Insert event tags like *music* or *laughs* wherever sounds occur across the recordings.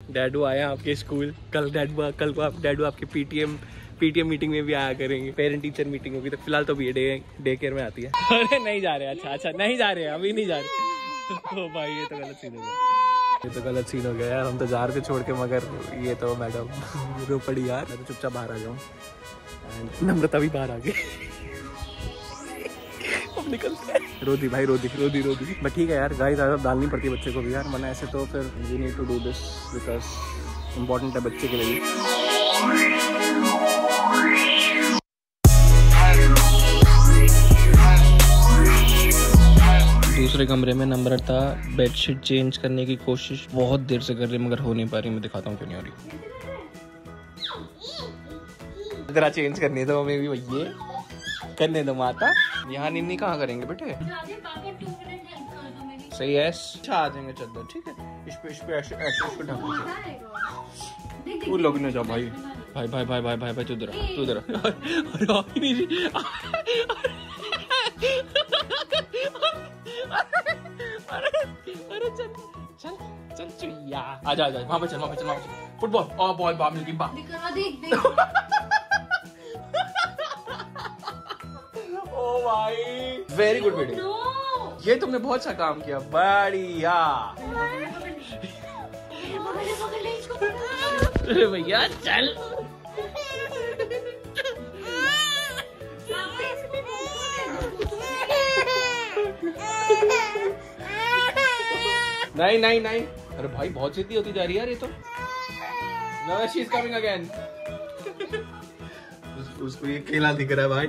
डैडू आए आपके स्कूल। कल डैडू कल को आप, डैडू आपके पीटीएम पीटीएम मीटिंग में भी आया करेंगे। पेरेंट टीचर मीटिंग होगी तो फ़िलहाल तो भी डे डे केयर में आती है। *laughs* अरे नहीं जा रहे अच्छा अच्छा नहीं जा रहे, अभी नहीं जा रहे। *laughs* ओ भाई, ये तो गलत सीन हो गया। ये तो गलत सीन हो गया यार, हम तो जा रहे छोड़ के, मगर ये तो मैडम *laughs* रो पड़ी यार। मैं तो चुपचाप बाहर आ जाऊँ एंड नम्रता भी बाहर आ गई। निकलते हैं। रोदी भाई रोदी रोदी रोदी। बट ठीक है यार गाय ज़्यादा डालनी पड़ती है बच्चे को भी यार। वरना ऐसे तो फिर we need to do this because important है बच्चे के लिए। दूसरे कमरे में नंबर था बेडशीट चेंज करने की कोशिश बहुत देर से कर रही है मगर हो नहीं पा रही मैं दिखाता हूँ क्यों नहीं हो रही। तेरा चेंज करनी है तो मम्मी भी भैया करने दो माता यहाँ निन्नी कहाँ करेंगे बेटे सही है अच्छा आ जाएँगे चद्दर ठीक है इस पे इस पे ऐसे ऐसे इसको ढक दीजिए तू लोग न जाओ भाई भाई भाई भाई भाई भाई भाई तू इधर तू इधर आ ही नहीं। अरे अरे चल चल चल चुया आ जा आ जा वहाँ पे चल वहाँ पे चल वहाँ पे चल फुटबॉल ओ बॉल बॉल मिल गई बा ओ भाई। वेरी गुड वीडियो ये तुमने बहुत अच्छा काम किया। बढ़िया। भैया चल। नहीं नहीं नहीं। अरे भाई बहुत जिद्दी होती जा रही है यार ये तो। No she is coming again उसको ये केला दिख रहा है भाई।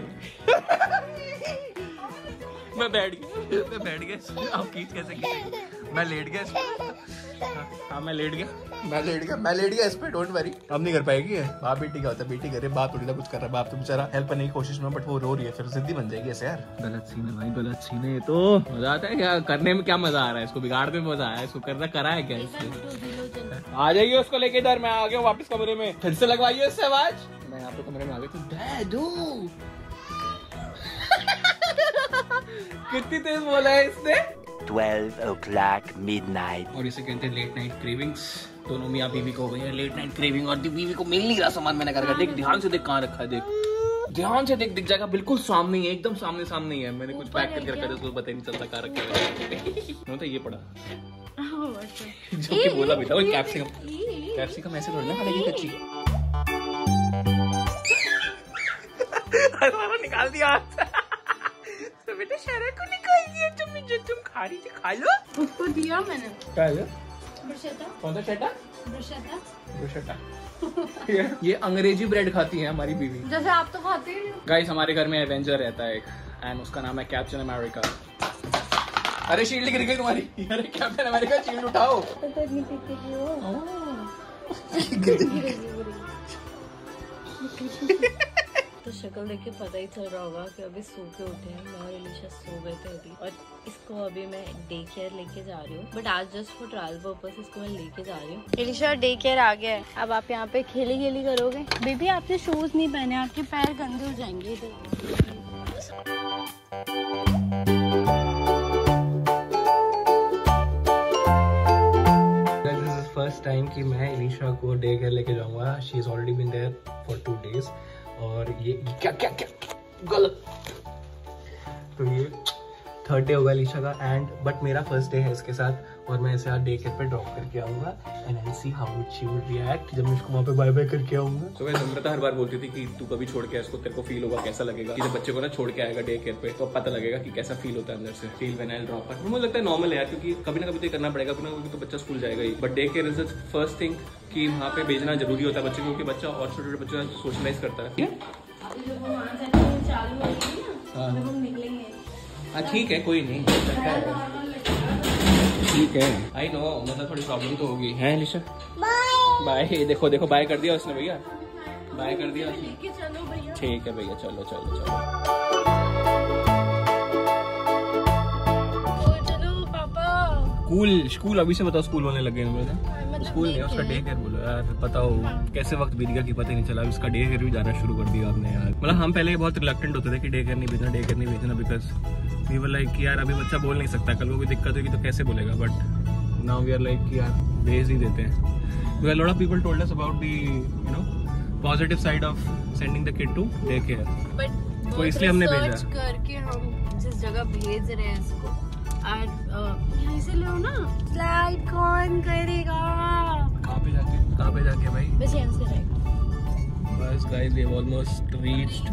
मैं बैठ गया। मैं बैठ गया। आप खींच कैसे खींचे मैं लेट गया हाँ मैं लेट गया। मैं लेट गया मैं लेट गया इस पे डोंट वरी अब नहीं कर पाएगी है बाप बेटी का होता है बेटी करे बाप थोड़ी ना कुछ कर रहा है। बाप तो बेचारा हेल्प करने की कोशिश में बट वो रो रही है फिर जिद्दी बन जाएगी ऐसे यार। गलत सीन है भाई गलत सीन है ये तो। मज़ा आता है क्या? करने में क्या मज़ा आ रहा है? इसको बिगाड़ने में मज़ा आया इसको करना करा है क्या इससे आ जाइए उसको लेके इधर मैं आ गया वापस कमरे में। फिर से लगवाइए इससे आवाज़। मैं यहाँ पे कमरे में आ गया। तो *laughs* कितनी तेज बोला है इसने? 12 o'clock midnight. और इसे कहते हैं लेट नाइट क्रेविंग्स दोनों मियाँ बीवी को हो गई है लेट नाइट क्रेविंग और बीवी को मिल नहीं रहा सामान मैंने करके देख ध्यान से देख कहाँ रखा है देख। ध्यान से देख दिख जाएगा बिल्कुल सामने ही है एकदम सामने सामने ही है। मैंने कुछ पैक करके रखा है उसको पता ही नहीं चलता कहाँ रखा है। तो ये पड़ा जो कि बोला बेटा वो कैप्सिकम कैप्सिकम ऐसे थोड़ी ना खाने कच्ची। *laughs* निकाल दिया जो तुम खा रही थी खा लो। उसको दिया मैंने। क्या है? कौन सा चटा? ये ये अंग्रेज़ी ब्रेड खाती है हमारी बीवी। जैसे आप तो खाते ही गाइस हमारे घर में एवेंजर रहता है एक एंड उसका नाम है कैप्टन अमेरिका अरे शील्ड गिर गई तुम्हारी। अरे कैप्टन अमेरिका शील्ड उठाओ। पीते क्यों *laughs* *laughs* तो शक्ल देख के पता ही चल रहा होगा कि अभी सो के उठे हैं। मैं और एलिशा सो गए थे अभी। और इसको अभी मैं डे केयर लेके जा रही हूँ। बट आज जस्ट फॉर ट्रायल पर्पस इसको मैं लेके जा रही हूँ। एलिशा डे केयर आ गया है। अब आप यहाँ पे खेली खेली करोगे? बेबी आपने शूज़ नहीं पहने आपके पैर गंदे हो जाएँगे। फ़र्स्ट टाइम कि मैं इलिशा को डे केयर लेके जाऊँगा। She is already been there for two days और ये क्या क्या क्या? गलत। थर्ड डे होगा इलिशा का एंड बट मेरा फ़र्स्ट डे है इसके साथ और मैं इसे आज डे केयर पे ड्रॉप करके आऊँगा and I see how she would react जब मैं इसको वहाँ पे बाय बाय करके आऊँगा। तो मैं नम्रता हर बार बोलती थी कि तू कभी छोड़ के इसको तेरे को फील होगा कैसा लगेगा? कि जब बच्चे को ना छोड़ के आएगा डे केयर पे तो पता लगेगा कि कैसा फील होता है अंदर से। फील व्हेन आई ड्रॉप पर मुझे लगता है नॉर्मल है यार क्योंकि कभी ना कभी तो करना पड़ेगा कभी ना कभी तो बच्चा स्कूल जाएगा ही। But day care is the first thing कि वहाँ पे भेजना ज़रूरी होता है बच्चे को क्योंकि बच्चा और छोटे छोटे बच्चों सोशलाइज करता है। हाँ। हाँ ठीक है कोई नहीं ठीक है। आई नो मतलब थोड़ी प्रॉब्लम तो होगी। है निशा? बाय देखो देखो बाय कर दिया उसने भैया। बाय कर दिया उसने। ठीक है भैया। चलो चलो चलो। चलो स्कूल स्कूल अभी से बताओ स्कूल होने लगे हैं मेरे मतलब स्कूल नहीं उसका डे केयर बोलो। यार पता हो कैसे वक्त बीत गया कि पता ही नहीं चला। अब इसका डे केयर भी जाना शुरू कर दिया आपने यार। मतलब हम पहले बहुत रिलेक्टेंट होते थे कि डे केयर नहीं भेजना डे केयर नहीं भेजना बिकॉज़ वी वर लाइक कि यार अभी बच्चा बोल नहीं सकता कल को कोई दिक्कत होगी तो कैसे बोलेगा? But now we are like कि यार भेज ही देते हैं. Because lot of people told us about the you know positive side of sending the kid to day care but तो इसलिए हमने भेजा। करके हम जिस जगह भेज रहे हैं इसको और यहाँ से लो ना। स्लाइड कौन करेगा? कहाँ पे जाके कहाँ पे जाके भाई? बस यहाँ से बस गाइस वी ऑलमोस्ट रीच्ड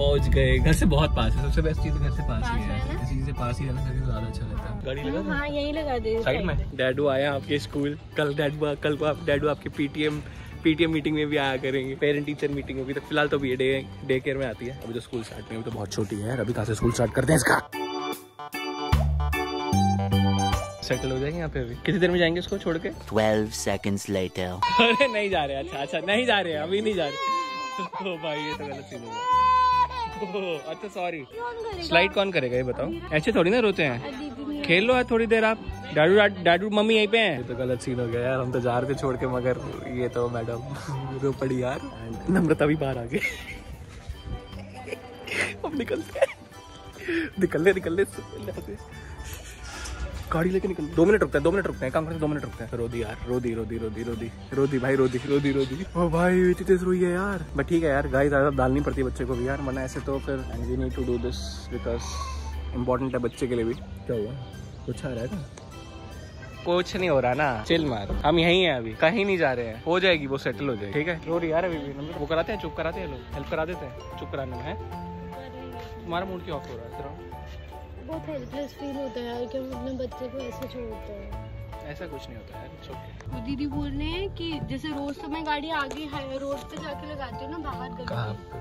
पहुँच गए। घर से बहुत पास है। सबसे बेस्ट चीज़ घर से पास ही पास है। है किसी चीज़ से पास ही रहना करके ज़्यादा अच्छा रहता है। गाड़ी लगा हाँ यहीं लगा दे। साइड में? डैडू आया आपके स्कूल। कल डैडू कल को आप डैडू आपके पीटीएम पीटीएम मीटिंग में भी आया करेंगे। पेरेंट टीचर मीटिंग में भी। तो फ़िलहाल तो भी डे डे केयर में आती है। अभी तो स्कूल स्टार्ट नहीं तो बहुत छोटी है अभी कहाँ से स्कूल स्टार्ट करते हैं इसका? सेटल हो जाएँगे यहाँ पे अभी। कितनी देर में जाएँगे उसको छोड़ के? 12 seconds later. *laughs* अरे नहीं जा रहे। अच्छा अच्छा नहीं जा रहे। अभी नहीं जा रहे। *laughs* ओ भाई ये तो गलत सीन हो गया। अच्छा सॉरी स्लाइड कौन करेगा ये बताओ। ऐसे थोड़ी ना रोते हैं। खेल लो है थोड़ी देर आप। डाडू डाड- मम्मी यहीं पे हैं। ये तो गलत सीन हो गया यार हम तो जा रहे थे छोड़ के मगर ये तो मैडम रो पड़ी यार। नम्रता भी बाहर आ गई। अब निकलते हैं। निकल ले निकल ले गाड़ी लेके निकल। दो मिनट रुकते हैं दो मिनट रुकते हैं काम करते दो मिनट रुकते हैं। रोदी यार रोदी रोदी रोदी रोदी रोदी भाई रोदी रोदी रोदी। ओ भाई इतनी तेज रोई है यार। बट ठीक है यार गाय ज़्यादा डालनी पड़ती है बच्चे को भी यार वरना ऐसे तो फिर we need to do this because important है बच्चे के लिए भी। क्या हुआ? कुछ आ रहा है कुछ नहीं हो रहा ना। चिल मार। हम यहीं हैं अभी कहीं नहीं जा रहे हैं। हो जाएगी वो सेटल हो जाएगी। ठीक है? रो रही यार अभी भी। वो कराते हैं चुप कराते हैं लोग। हेल्प करा देते हैं। चुप कराने में तुम्हारा मूड क्यों ऑफ़ हो रहा है? बहुत हेल्पलेस फील होता है यार कि हम अपने बच्चे को ऐसे छोड़ते हैं। ऐसा कुछ नहीं होता है okay. वो दीदी बोल रहे हैं कि जैसे रोज तो मैं गाड़ी आगे रोड पे जाके लगाती हूँ ना बाहर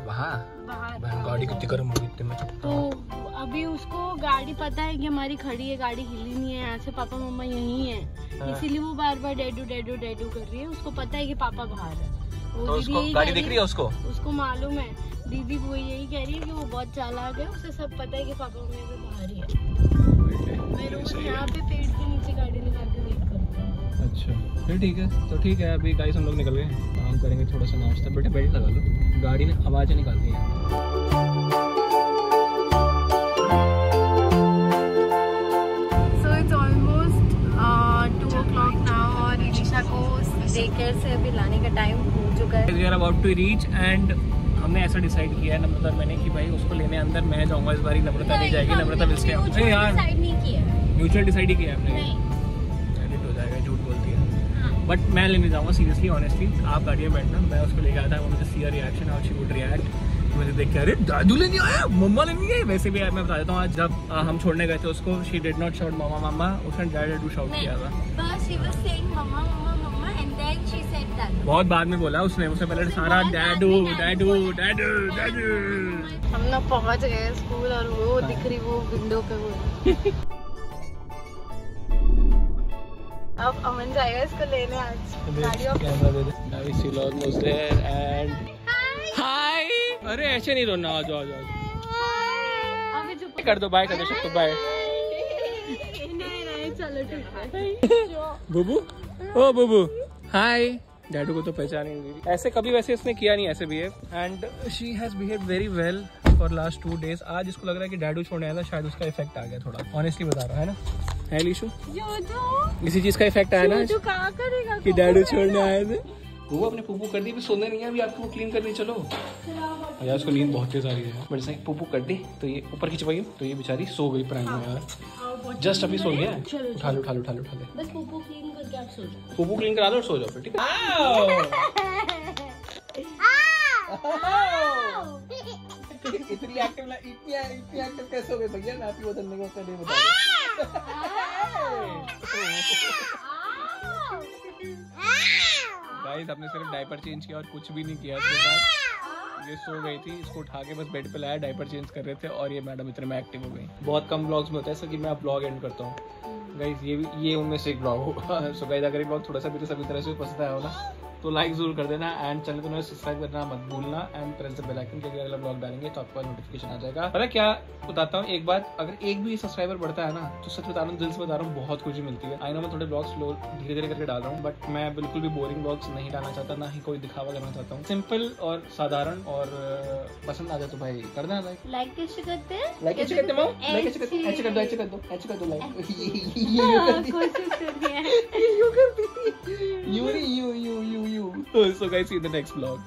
बाहर गाड़ी कितनी गर्म होगी इतने में तो अभी उसको गाड़ी पता है कि हमारी खड़ी है गाड़ी हिली नहीं है यहाँ से पापा मम्मा यहीं है। हाँ। इसीलिए वो बार बार डैडू डैडू डैडू कर रही है उसको पता है कि पापा बाहर है। तो उसको गाड़ी दिख रही है उसको? उसको मालूम है। दीदी वो यही कह रही है कि वो बहुत चालाक है उसे सब पता है कि पापा मम्मी भी बाहर ही है। मैं रोज यहाँ पे पेड़ के गाड़ी लगा के वेट करती अच्छा फिर ठीक है। तो ठीक है अभी गाइस हम लोग निकल गए काम करेंगे थोड़ा सा नाश्ता। बेटे बेल्ट लगा लो। गाड़ी ने आवाज़ें निकालती हैं। So it's almost two o'clock now और इलिशा को डे केयर से अभी लाने का टाइम हो चुका है। We are about to reach and हमने ऐसा डिसाइड किया है नम्रता मैंने कि भाई उसको लेने अंदर मैं जाऊँगा इस बारी नम्रता नहीं जाएगी। नम्रता विल स्टे यार। डिसाइड नहीं किया। है म्यूचुअल डिसाइड ही किया है एडिट हो जाएगा झूठ बोलती है। हाँ। बट मैं लेने जाऊँगा सीरियसली ऑनेस्टली आप गाड़ी में बैठना मैं उसको लेके आया था मुझे see reaction how she would react मुझे देख के अरे दादू लेने आया मम्मा लेने आई वैसे भी मैं बता देता हूँ आज जब हम छोड़ने गए थे उसको she did not shout mama mama उसने डैड डैडू शाउट किया था. बहुत बाद में बोला उसने उसने पहले सारा डैडू डैडू डैडू डैडू हम ना पहुँच गए स्कूल और वो दिख रही वो विंडो पे वो। अब अमन जाएगा इसको लेने आज। गाड़ी ऑफ़ कैमरा दे दे। Nice you almost there and hi अरे ऐसे नहीं रोना आ जाओ आ जाओ। कर दो बाय कर दो सबको बाय नहीं नहीं चलो ठीक है। बुबू? ओ बुबू। हाय डैडू को तो पहचान ही नहीं ऐसे कभी वैसे इसने किया नहीं ऐसे behave and she has behave very well for last two days आज इसको लग रहा है कि डैडू छोड़ने आया था शायद उसका इफ़ेक्ट आ गया थोड़ा। ऑनेस्टली बता रहा है ना? है लीशु जो जो इसी चीज़ का इफ़ेक्ट आया ना करेगा? कि डैडू छोड़ने आए थे। वो अपने पुप्पू कर दी भी सोने नहीं है अभी आपको क्लीन करनी चलो। यार उसको नींद बहुत तेज आ रही है। बट जैसे पुप्पू कर दी तो ये ऊपर खिंचवाई तो ये बेचारी सो गई प्राइम में यार। जस्ट अभी सो गया उठा लो उठा लो उठा लो उठा लो। बस पोपो क्लीन करके आप सो जाओ। पुप्पू क्लीन करा लो और सो जाओ फिर ठीक है? *laughs* इतनी एक्टिव इतनी इतनी एक्टिव कैसे हो गए भैया? नापी बदलने को उसका बता गाइस हमने सिर्फ़ डायपर चेंज किया और कुछ भी नहीं किया बाद ये सो गई थी, इसको उठा के बस बेड पे लाया डायपर चेंज कर रहे थे और ये मैडम इतने में एक्टिव हो गई। बहुत कम ब्लॉग्स में होता है, ऐसा कि मैं ब्लॉग एंड करता हूँ। गाइस ये भी ये उनमें से एक ब्लॉग होगा सो गाइस अगर ये ब्लॉग थोड़ा सा भी तो सभी तरह से पसंद आया हो ना तो लाइक ज़रूर कर देना एंड चैनल को सब्सक्राइब करना मत भूलना and press the bell icon क्योंकि अगला ब्लॉग डालेंगे तो आपको नोटिफिकेशन आ जाएगा है क्या बताता हूँ एक बात अगर एक भी सब्सक्राइबर बढ़ता है ना तो सच बता रहा हूँ दिल से बता रहा हूँ बहुत खुशी मिलती है आई नो मैं थोड़े ब्लॉग्स स्लो धीरे धीरे करके डाल रहा हूँ बट मैं बिल्कुल भी बोरिंग ब्लॉग्स नहीं डालना चाहता ना ही कोई दिखावा करना चाहता हूँ सिंपल और साधारण और पसंद आ जाए तो भाई कर देना लाइक लाइक कैसे करते हैं लाइक कैसे करते हो लाइक कैसे करते ऐसे कर दो ऐसे कर दो ऐसे कर दो लाइक ये ये हाँ, कर है कर you you you you you. *laughs* So guys see you in the next vlog